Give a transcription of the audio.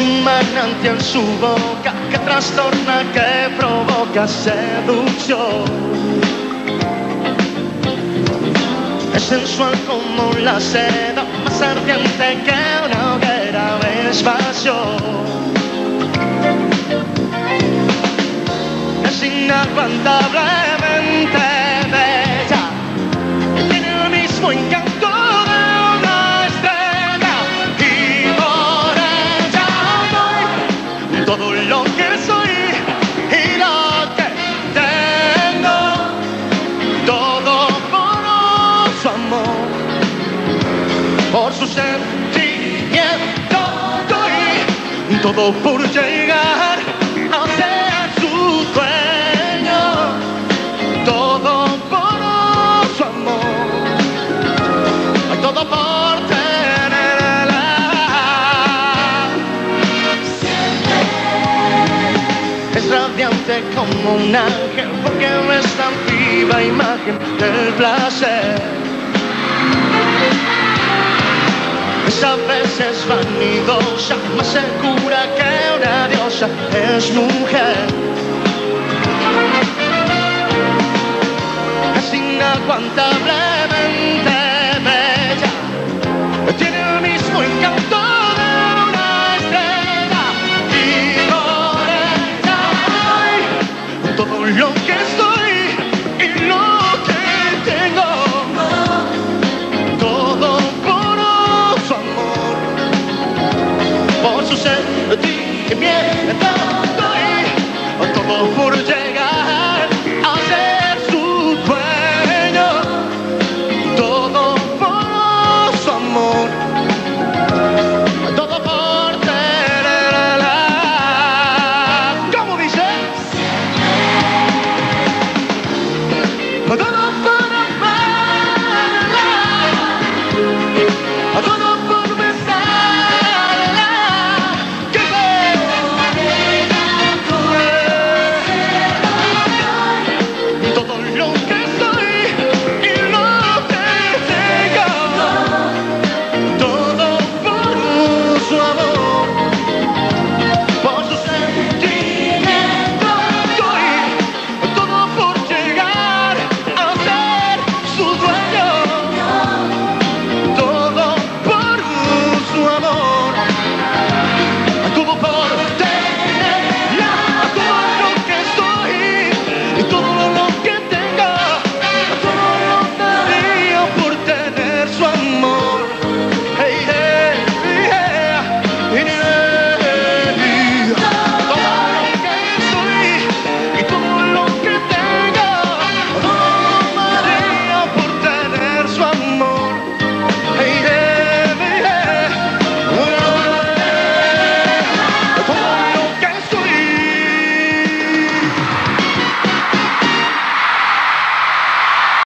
un manantial su boca que trastorna, que provoca seducción. Es sensual como la seda, más ardiente que una hoguera es Es inaguantablemente bella, tiene el mismo encanto por su sentimiento doy todo por llegar a ser su dueño, todo por su amor, todo por tenerla. Es radiante como un ángel porque es tan viva imagen del placer. Es a veces vanidosa, más segura que una diosa, es mujer. Es inaguantablemente bella, tiene el mismo encanto todo lo que 뭐 못 부르자 more